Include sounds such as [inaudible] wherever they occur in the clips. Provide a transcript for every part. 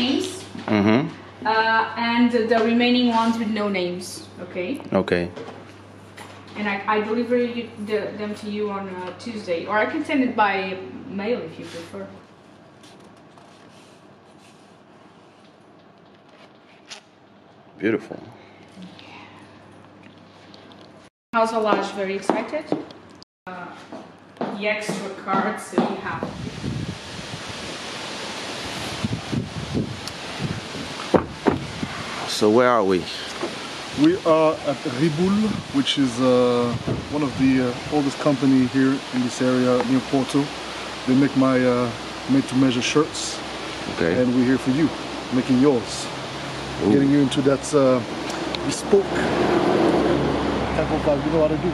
names, Mm-hmm. uh, and the remaining ones with no names. Okay. Okay. And I, I deliver you, the, them to you on uh, Tuesday, or I can send it by mail if you prefer. Beautiful. How's Olage very excited. Uh, the extra cards that we have. So where are we? We are at Ribul, which is uh, one of the uh, oldest company here in this area near Porto. They make my uh, made-to-measure shirts, Okay. and we're here for you, making yours, Ooh. getting you into that uh, bespoke type of vibe. You know how to do.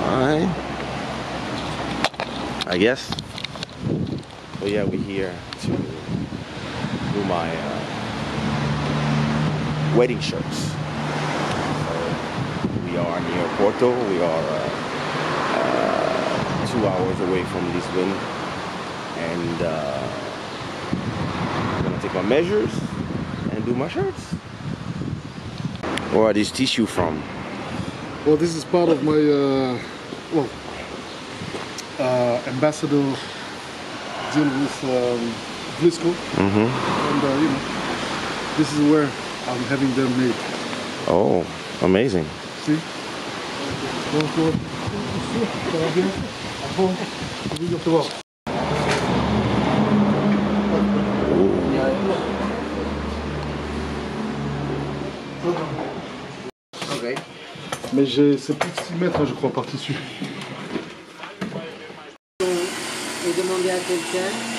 [laughs] Alright. I guess. But yeah, we're here to do my uh, wedding shirts. So we are near Porto. We are uh, uh, two hours away from Lisbon. And uh, I'm gonna take my measures and do my shirts. Where are these tissue from? Well, this is part of my uh, well uh, ambassador deal with um, Blisco, Mm-hmm. and uh, you know this is where I'm having them made. Oh, amazing. See? Mais j'ai c'est plus de 6 mètres hein, je crois par tissu. Demandé à quelqu'un